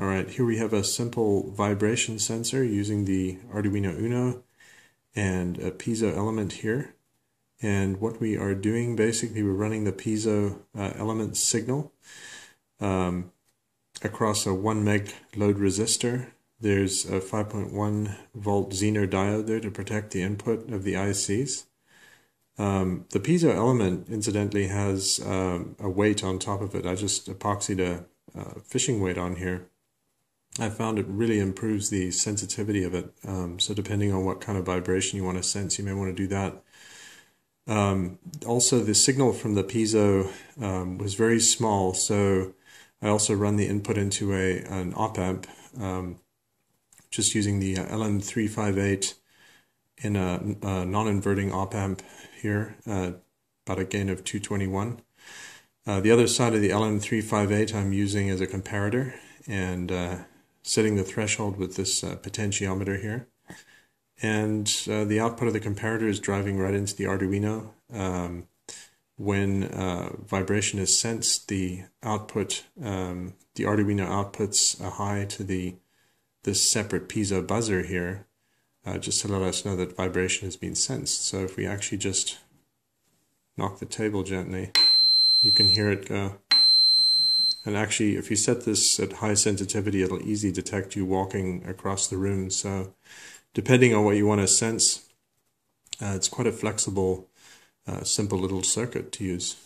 All right, here we have a simple vibration sensor using the Arduino Uno and a piezo element here. And what we are doing, basically, we're running the piezo uh, element signal um, across a 1 meg load resistor. There's a 5.1 volt Zener diode there to protect the input of the ICs. Um, the piezo element, incidentally, has um, a weight on top of it. I just epoxied a, a fishing weight on here I found it really improves the sensitivity of it. Um, so depending on what kind of vibration you want to sense, you may want to do that. Um, also, the signal from the piezo um, was very small, so I also run the input into a an op amp, um, just using the uh, LM358 in a, a non-inverting op amp here, uh, about a gain of 221. Uh, the other side of the LM358 I'm using as a comparator, and uh, setting the threshold with this uh, potentiometer here. And uh, the output of the comparator is driving right into the Arduino. Um, when uh, vibration is sensed, the output, um, the Arduino outputs a high to the this separate piezo buzzer here, uh, just to let us know that vibration has been sensed. So if we actually just knock the table gently, you can hear it go. And actually, if you set this at high sensitivity, it'll easily detect you walking across the room. So depending on what you want to sense, uh, it's quite a flexible, uh, simple little circuit to use.